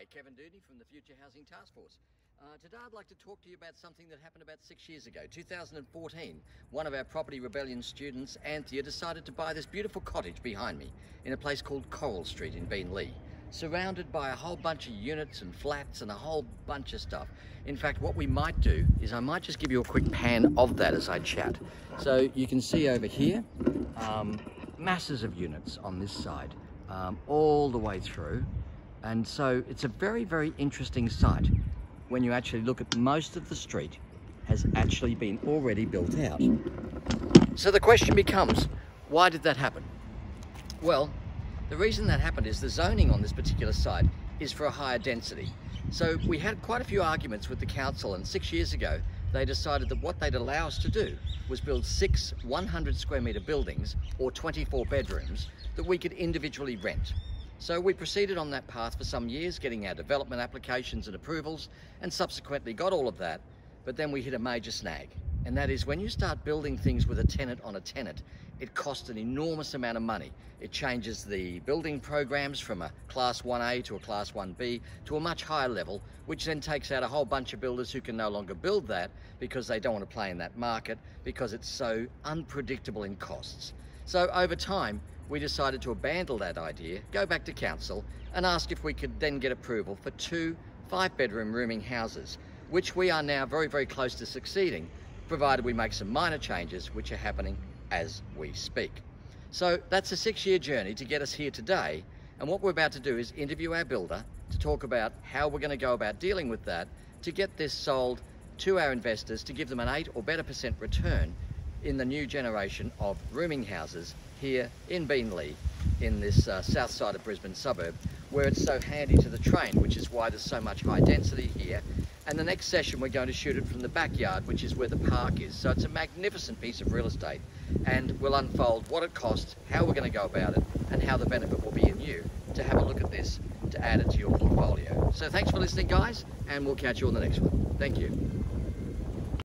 Hi, Kevin Doodney from the Future Housing Task Force. Uh, today I'd like to talk to you about something that happened about six years ago, 2014. One of our Property Rebellion students, Anthea, decided to buy this beautiful cottage behind me in a place called Coral Street in Beenleigh, surrounded by a whole bunch of units and flats and a whole bunch of stuff. In fact, what we might do is I might just give you a quick pan of that as I chat. So you can see over here, um, masses of units on this side, um, all the way through. And so it's a very, very interesting site when you actually look at most of the street has actually been already built out. So the question becomes, why did that happen? Well, the reason that happened is the zoning on this particular site is for a higher density. So we had quite a few arguments with the council and six years ago they decided that what they'd allow us to do was build six 100 square metre buildings or 24 bedrooms that we could individually rent. So we proceeded on that path for some years, getting our development applications and approvals, and subsequently got all of that. But then we hit a major snag. And that is when you start building things with a tenant on a tenant, it costs an enormous amount of money. It changes the building programs from a class 1A to a class 1B to a much higher level, which then takes out a whole bunch of builders who can no longer build that because they don't want to play in that market because it's so unpredictable in costs. So over time, we decided to abandon that idea, go back to council and ask if we could then get approval for two five bedroom rooming houses, which we are now very, very close to succeeding, provided we make some minor changes, which are happening as we speak. So that's a six year journey to get us here today. And what we're about to do is interview our builder to talk about how we're going to go about dealing with that to get this sold to our investors to give them an eight or better percent return in the new generation of rooming houses here in Beenleigh in this uh, south side of Brisbane suburb where it's so handy to the train which is why there's so much high density here. And the next session we're going to shoot it from the backyard which is where the park is. So it's a magnificent piece of real estate and we'll unfold what it costs how we're going to go about it and how the benefit will be in you to have a look at this to add it to your portfolio. So thanks for listening guys and we'll catch you on the next one. Thank you